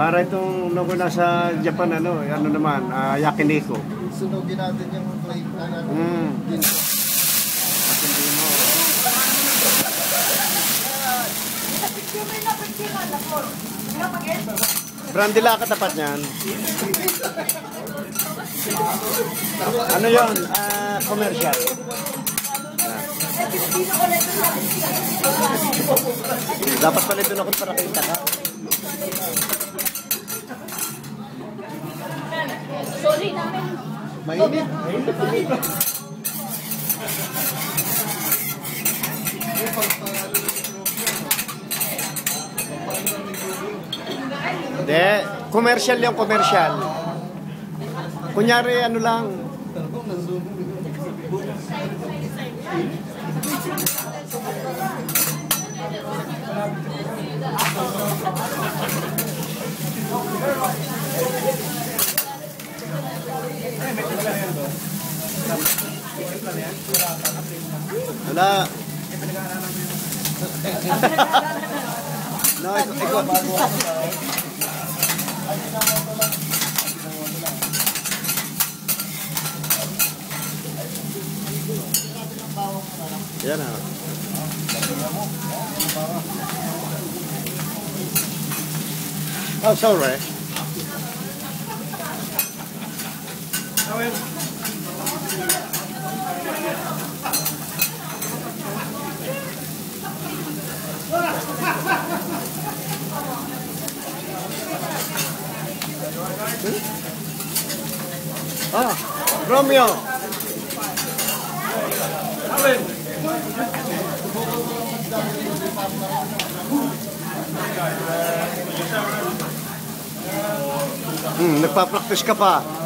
Para itong nung nasa Japan, ano, ano naman, ah, yakiniku. Sunugin natin yung plate. Ano, ano, Mm. hindi mo. Brandila katapat niyan. Ano yon? Ah, commercial. Dapat pala doon ako para kita ka. Hindi, commercial yung commercial. Kunyari ano lang, wala. no, ikaw, ikaw. Yan ah. Oh, sorry. Ah, Romeo. Hmm, nagpa-practice ka pa.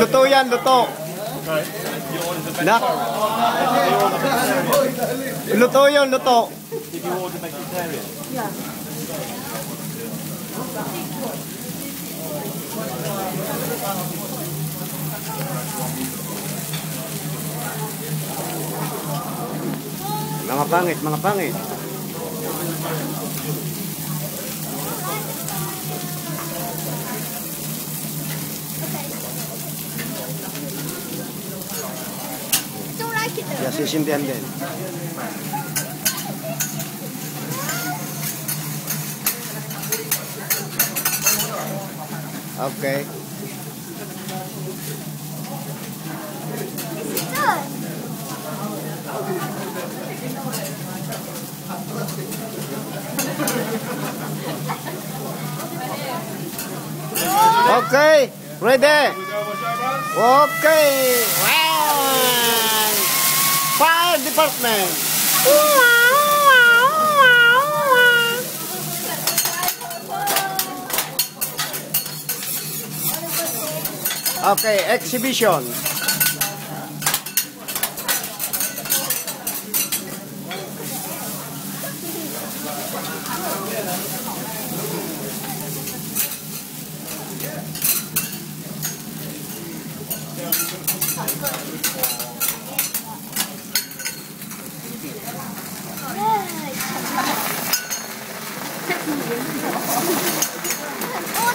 Luto yan, luto. Nak. Luto yun, luto. Did you? Mga pangit, mga pangit. Ya así se oke Oke, Okay, ready? Oke. Fire department. Okay, exhibition.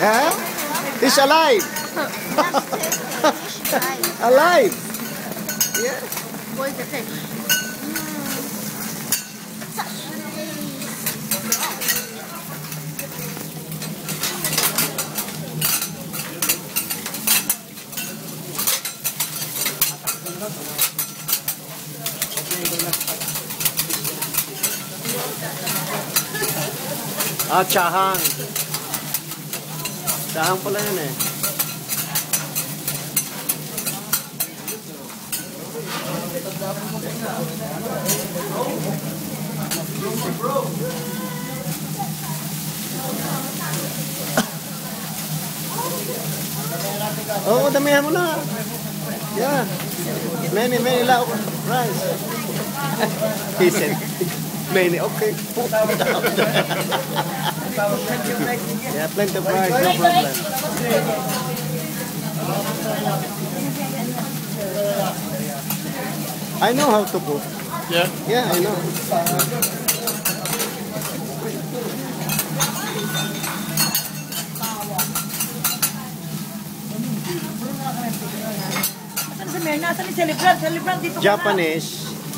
Eh? He's alive. alive. Yeah. What is the fish? Ah, tsahan. Tsahan pala yun eh. Oo, oh, damihan mo. Yeah. Many, many loud rice. He said, many, okay. Yeah, plenty of rice, no problem. I know how to cook. Yeah? Yeah, I know. Japanese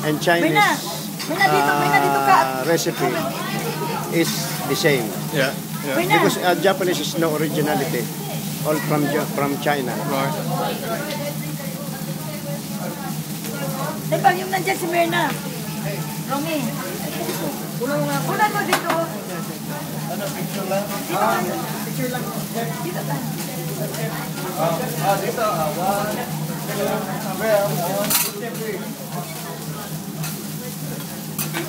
and Chinese uh, recipe is the same. Yeah. Yeah. Because uh, Japanese is no originality. All from from China. Right. Diba, yung nandiyan si Merna. Romy. Kunan mo nga. Kunan mo dito. Ano, picture lang? Dito lang. Picture lang. Dito lang.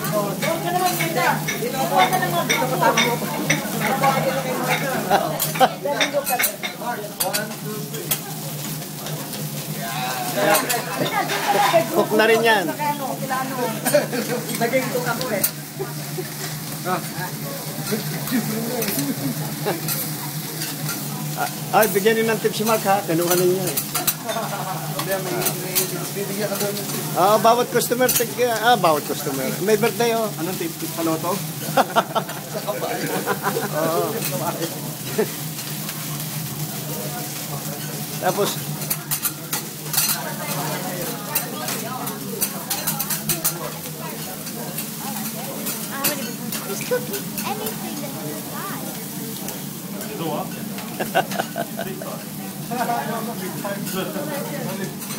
Huwag ka naman, Merna. Huwag ka naman. Cook na rin yan. Naging ito ako eh. Ay, bigyan niyo ng tips si Mark ha. Kinuha ninyo eh. Ah, bawat customer, tig, ah, bawat customer. May birthday oh. Anong tip? Tip sa loto? Tapos, Just cooking anything that you like.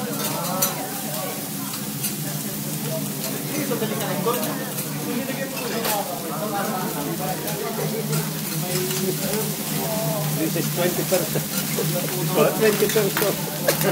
it is 20 percent. 20 percent.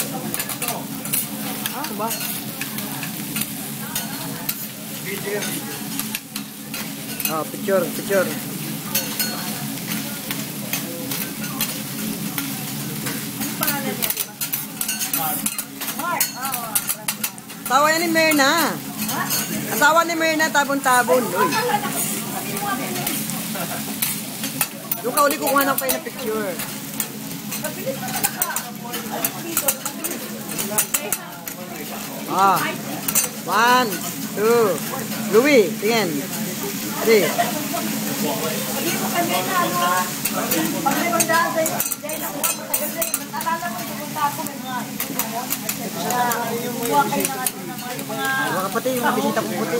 Ba? Ah, picture, picture. Asawa ni Merna. Asawa ni Merna, tabon-tabon. Uy. Yung kauli kukuha ng kayo na picture. Ah. One, two. Louis, tingin. Three. Mga pati, yung bisita kong puti.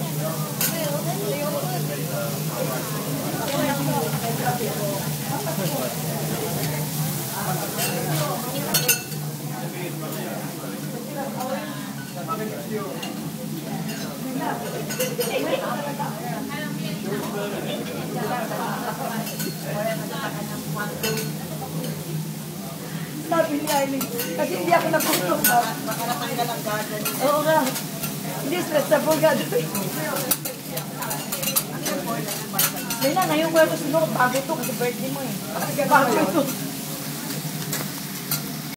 Sabi ni Aileen, kasi hindi ako nagutom. Makarating ka ng garden. Oo nga. Hindi, stressable ka doon. May na, ngayong Huwebes siguro bago to kasi birthday mo eh. Bago to.